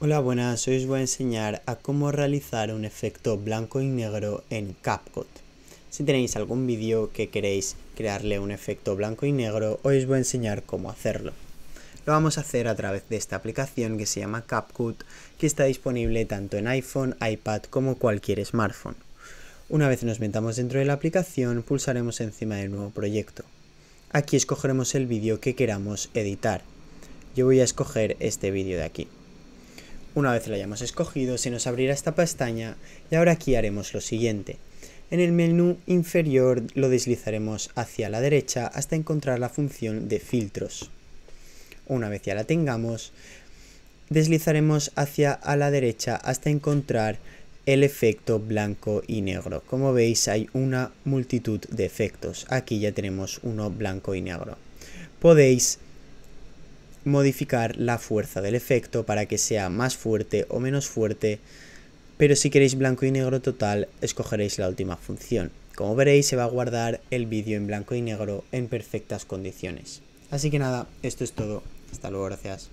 Hola buenas, hoy os voy a enseñar a cómo realizar un efecto blanco y negro en CapCut. Si tenéis algún vídeo que queréis crearle un efecto blanco y negro, hoy os voy a enseñar cómo hacerlo. Lo vamos a hacer a través de esta aplicación que se llama CapCut, que está disponible tanto en iPhone, iPad como cualquier smartphone. Una vez nos metamos dentro de la aplicación, pulsaremos encima del nuevo proyecto. Aquí escogeremos el vídeo que queramos editar. Yo voy a escoger este vídeo de aquí. Una vez lo hayamos escogido, se nos abrirá esta pestaña y ahora aquí haremos lo siguiente. En el menú inferior lo deslizaremos hacia la derecha hasta encontrar la función de filtros. Una vez ya la tengamos, deslizaremos hacia a la derecha hasta encontrar el efecto blanco y negro. Como veis hay una multitud de efectos. Aquí ya tenemos uno blanco y negro. Podéis modificar la fuerza del efecto para que sea más fuerte o menos fuerte, pero si queréis blanco y negro total, escogeréis la última función. Como veréis, se va a guardar el vídeo en blanco y negro en perfectas condiciones. Así que nada, esto es todo. Hasta luego, gracias.